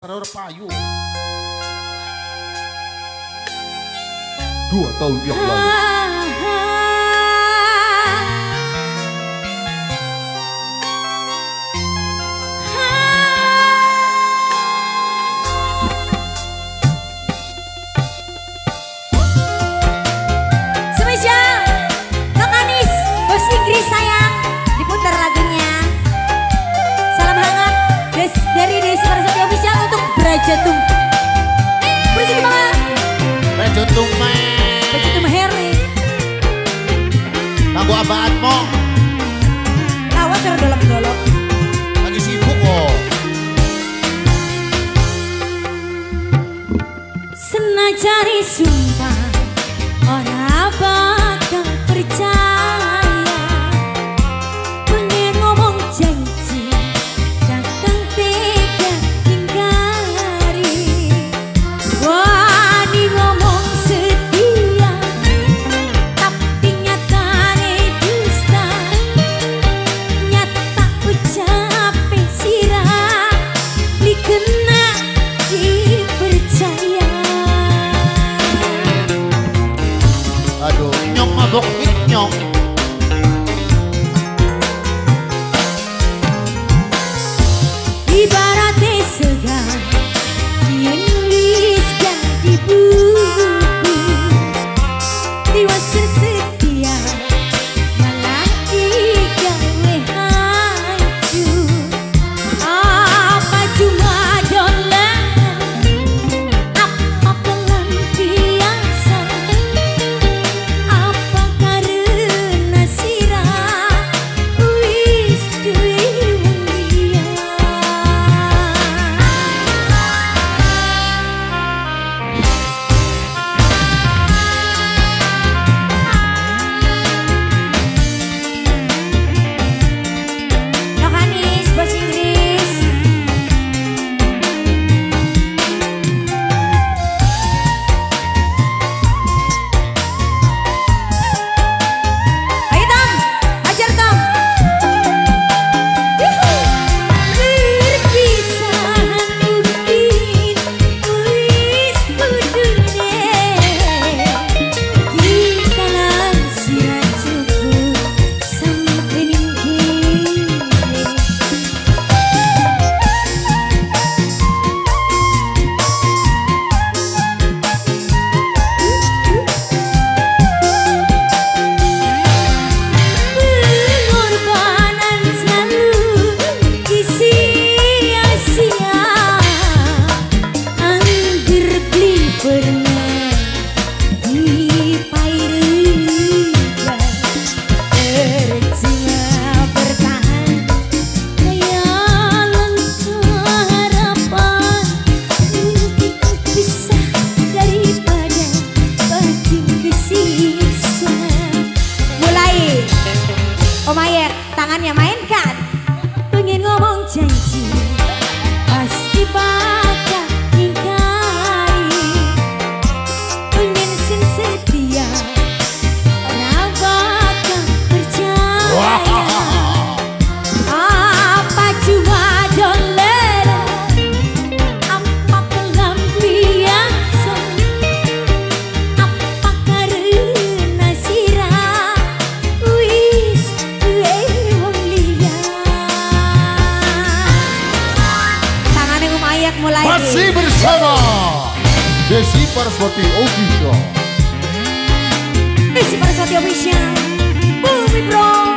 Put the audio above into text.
Saudara payu. Dua tahun yang lalu. abaan mo. Lawas pero dolap-dolap. Lagi sibuk oh. Senajari sunyi. mainkan. Pengen ngomong janji Pasti bang siap mulai Masih bersama Desi Parswati Official. Desi Parswati Official. Bumi Bro